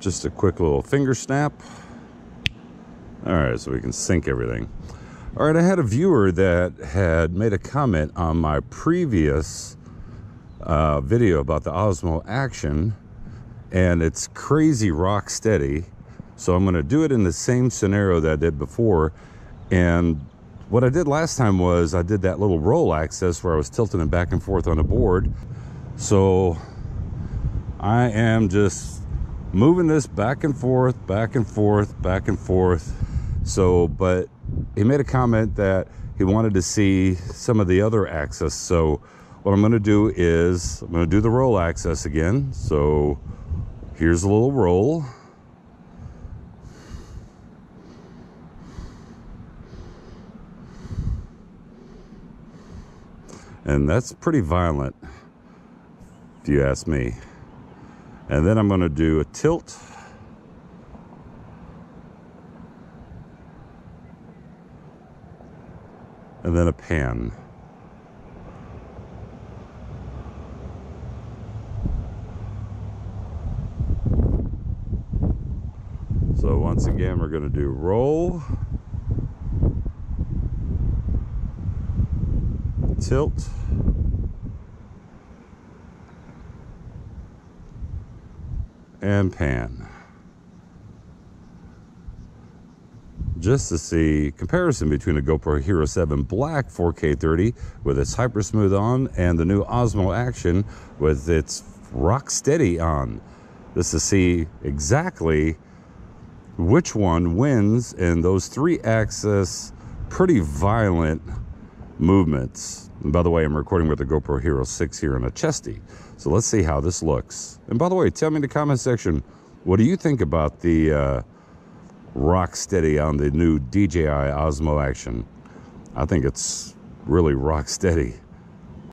Just a quick little finger snap. All right, so we can sync everything. All right, I had a viewer that had made a comment on my previous uh, video about the Osmo Action, and it's crazy rock steady. So I'm going to do it in the same scenario that I did before. And what I did last time was I did that little roll axis where I was tilting it back and forth on the board. So I am just moving this back and forth, back and forth, back and forth. So, but he made a comment that he wanted to see some of the other access. So what I'm going to do is I'm going to do the roll axis again. So here's a little roll. And that's pretty violent, if you ask me. And then I'm going to do a tilt. And then a pan. So once again, we're going to do roll. tilt. And pan. Just to see comparison between the GoPro Hero 7 Black 4K 30 with its hyper smooth on and the new Osmo Action with its rock steady on. Just to see exactly which one wins in those three axis pretty violent movements. And by the way, I'm recording with the GoPro Hero 6 here in a chesty. So let's see how this looks. And by the way, tell me in the comment section, what do you think about the uh, rock steady on the new DJI Osmo Action? I think it's really rock steady.